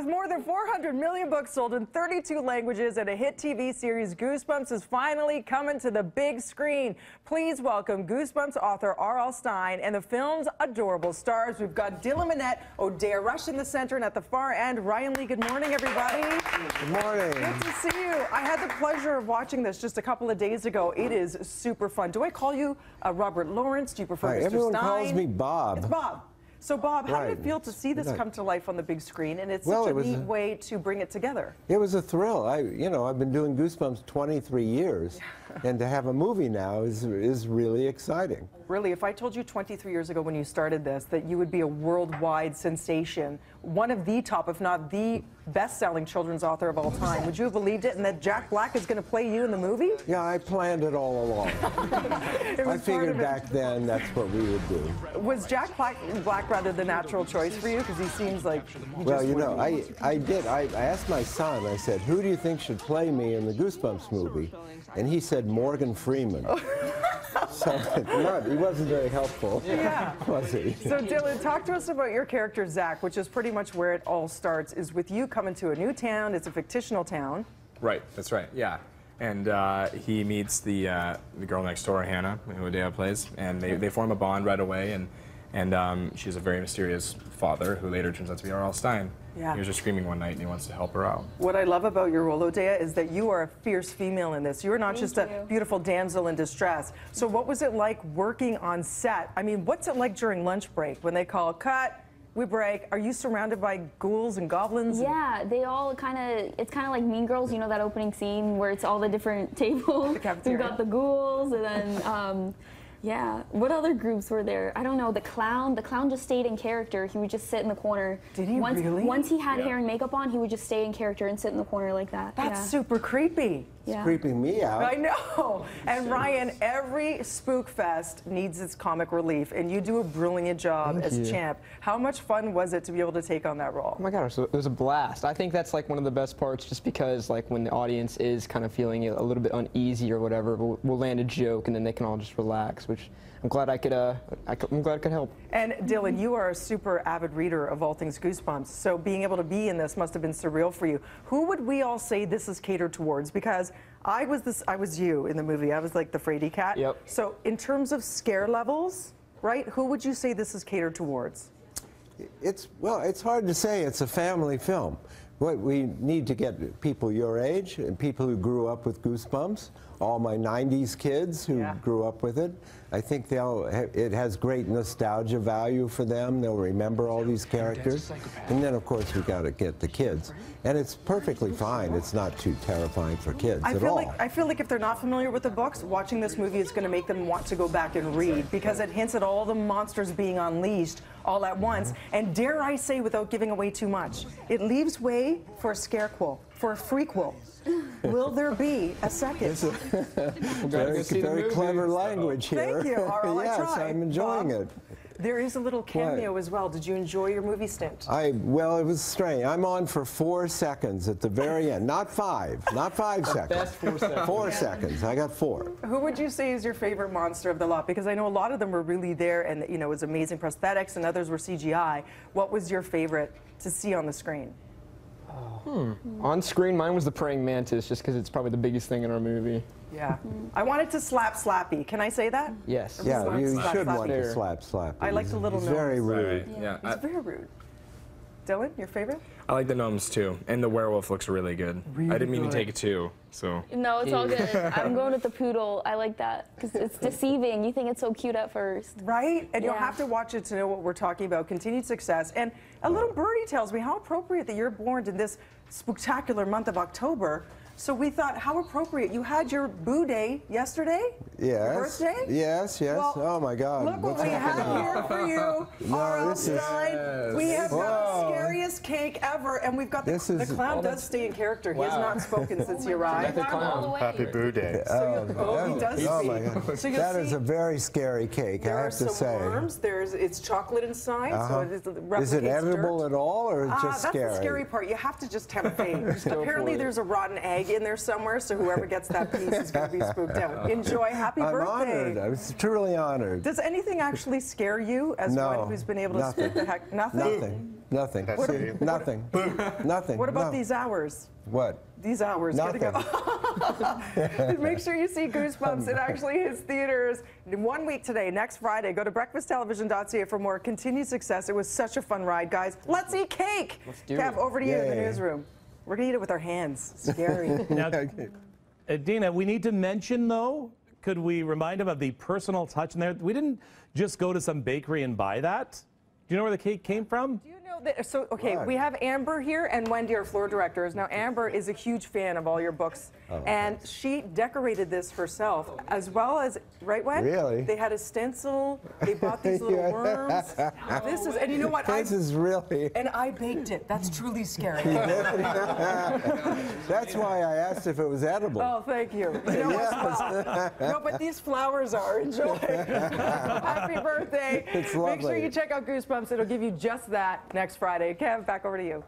With more than 400 million books sold in 32 languages and a hit TV series, Goosebumps is finally coming to the big screen. Please welcome Goosebumps author R.L. Stine and the film's adorable stars. We've got Dylan Minnette, Odeya Rush in the center, and at the far end, Ryan Lee. Good morning, everybody. Good morning. Good to see you. I had the pleasure of watching this just a couple of days ago. It is super fun. Do I call you uh, Robert Lawrence? Do you prefer Hi, Mr. everyone Stine? calls me Bob. It's Bob. So, Bob, how did it feel to see this Right. come to life on the big screen? And it's Well, such it a was neat a- way to bring it together. It was a thrill. I, you know, I've been doing Goosebumps 23 years, and to have a movie now is is really exciting. Really, if I told you 23 years ago when you started this that you would be a worldwide sensation, one of the top, if not the best-selling children's author of all time, would you have believed it? And that Jack Black is going to play you in the movie? Yeah, I planned it all along. It I figured back then that's what we would do. Was Jack Black, Black rather the natural choice for you? Because he seems like he Well, you know, I, I did. I, I asked my son, I said, who do you think should play me in the Goosebumps movie? And he said Morgan Freeman. so, not, he wasn't very helpful, Yeah. was he? So Dylan, talk to us about your character Zach, which is pretty much where it all starts. Is with you coming to a new town. It's a fictional town. Right, that's right, yeah. And uh, he meets the, uh, the girl next door, Hannah, who Odeya plays, and they, they form a bond right away. And, and um, she's a very mysterious father who later turns out to be R.L. Stine. Yeah. He was just screaming one night and he wants to help her out. What I love about your role, Odeya, is that you are a fierce female in this. You're not just a beautiful damsel in distress. So what was it like working on set? I mean, what's it like during lunch break when they call cut, we break? Are you surrounded by ghouls and goblins? Yeah, they all kind of, it's kind of like Mean Girls, you know, that opening scene where it's all the different tables. We've got the ghouls, and then, um, yeah. What other groups were there? I don't know. The clown, the clown just stayed in character. He would just sit in the corner. Did he once, really? Once he had Yeah. hair and makeup on, he would just stay in character and sit in the corner like that. That's yeah. super creepy. Yeah. Creeping me out. I know. And Ryan, every spook fest needs its comic relief, and you do a brilliant job Thank as you. champ. How much fun was it to be able to take on that role? Oh my gosh, it was a blast. I think that's like one of the best parts just because like when the audience is kind of feeling a little bit uneasy or whatever, we'll, we'll land a joke and then they can all just relax, which I'm glad I could, uh, I could, I'm glad I could help. And Dylan, you are a super avid reader of all things Goosebumps, so being able to be in this must have been surreal for you. Who would we all say this is catered towards? Because I was this, I was you in the movie. I was like the fraidy cat. Yep. So in terms of scare levels, right? Who would you say this is catered towards? It's well, it's hard to say. It's a family film. What we need to get people your age and people who grew up with Goosebumps. All my '90s kids who Yeah. grew up with it. I think they'll. It has great nostalgia value for them. They'll remember all these characters. And then, of course, we got to get the kids. And it's perfectly fine. It's not too terrifying for kids I at feel all. like I feel like if they're not familiar with the books, watching this movie is going to make them want to go back and read because it hints at all the monsters being unleashed all at once. And dare I say, without giving away too much, it leaves way for a scarequel, for a frequel. Will there be a second? very go see the very movie. clever language here. Thank you, Arl. I yes, tried. I'm enjoying Bob? it. There is a little cameo What? as well. Did you enjoy your movie stint? I well, it was strange. I'm on for four seconds at the very end, not five, not five seconds. best four seconds. Four seconds. I got four. Who would you say is your favorite monster of the lot? Because I know a lot of them were really there, and you know, it was amazing prosthetics, and others were CGI. What was your favorite to see on the screen? Hmm. On screen, mine was the praying mantis just because it's probably the biggest thing in our movie. Yeah. Hmm. I wanted to slap Slappy. Can I say that? Yes. Yeah, Slap, you slap, should slap. want to slap slap. I like the little He's very gnomes. rude. Yeah, It's I, very rude. Dylan, your favorite? I like the gnomes too. And the werewolf looks really good. I didn't mean to take it two, so. No, it's all good. I'm going with the poodle. I like that because it's deceiving. You think it's so cute at first. Right? And you'll have to watch it to know what we're talking about. Continued success. And a little birdie tells me how appropriate that you're born in this spectacular month of October. So we thought, how appropriate. You had your boo day yesterday? Yes. Birthday? Yes, yes. Well, oh my God. Look what What's we happening? have here for you, No, this is- Stine. We have got Whoa. the scariest cake ever, and we've got the, This the is- clown does stay in character. He has not spoken since he arrived. Method clown. Happy Boo Day. So you- oh, he does Oh my God. So you'll That is a very scary cake, I have to say. There are some say. worms. There's it's chocolate inside, Uh-huh. it is, Is it edible dirt. at all, or is it Ah, just that's scary? the scary part. You have to just tempt fate. go Apparently, there's a rotten egg in there somewhere, so whoever gets that piece is going to be spooked out. Enjoy. Happy I'm birthday. honored. I was truly honored. Does anything actually scare you as No, one who's been able to nothing. spook the heck? Nothing. Nothing. Nothing. That's See, it. Nothing. Nothing. What about No. these hours? What? These hours. Gotta Nothing. go. Make sure you see Goosebumps. It actually hits theaters one week today, next Friday. Go to breakfasttelevision.ca for more continued success. It was such a fun ride, guys. Let's eat cake. Let's do Kev, it. over to you in the Yay. newsroom. We're gonna eat it with our hands. Scary. Now, uh, Dina, we need to mention though, could we remind them of the personal touch in there? We didn't just go to some bakery and buy that. Do you know where the cake came from? Do you know that? So, okay, What? we have Amber here and Wendy, our floor directors. Now, Amber is a huge fan of all your books, Oh, and she decorated this herself, as well as right, Wen? Really? They had a stencil. They bought these little Yeah. worms. This is, and you know what? I, This is really. and I baked it. That's truly scary. That's why I asked if it was edible. Oh, thank you. You know what? No, but these flowers are. Enjoy. Happy birthday. It's lovely. Make sure you check out Goosebumps. So it'll give you just that next Friday. Kev, back over to you.